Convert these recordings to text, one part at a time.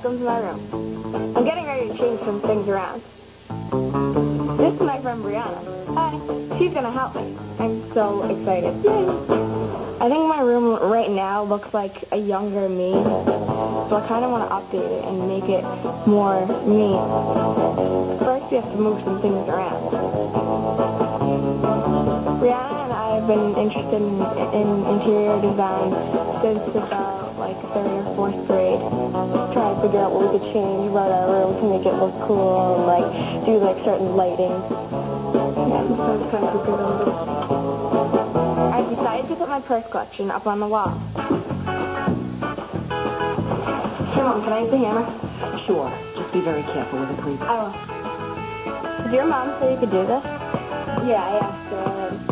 welcome to my room. I'm getting ready to change some things around. This is my friend Brianna. Hi. She's gonna help me. I'm so excited. Yay! I think my room right now looks like a younger me, so I kind of want to update it and make it more me. First, we have to move some things around. Brianna and I have been interested in, in interior design since about like third or fourth grade. Trying to figure out what we could change about our room to make it look cool and like do like certain lighting. Yeah, this one's kind of good. I decided to put my purse collection up on the wall. Hey mom, can I use the hammer? Sure. Just be very careful with it, please. I will. Did your mom say you could do this? Yeah, I asked her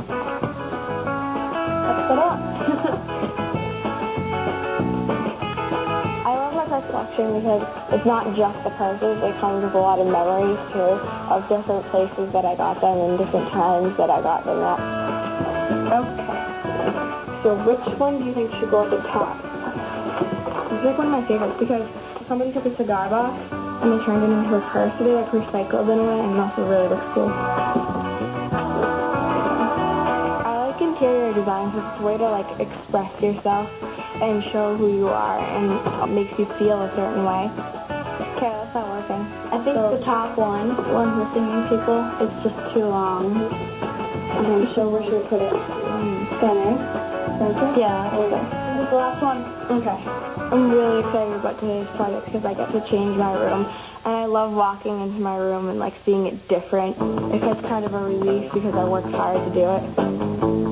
because it's not just the purses, it comes with a lot of memories too of different places that I got them and different times that I got them at. Okay. So which one do you think should go at the top? This is like one of my favorites because somebody took a cigar box and they turned it into a purse. So they like recycled in a way and it also really looks cool. Interior design because it's a way to like express yourself and show who you are and it makes you feel a certain way. Okay, that's not working. I think So- the top one, the one for singing people, is just too long. Okay, so where should we put it? Center. Center? Yeah, that's good. This is the last one. Okay. I'm really excited about today's project because I get to change my room. And I love walking into my room and like seeing it different. It's kind of a relief because I worked hard to do it.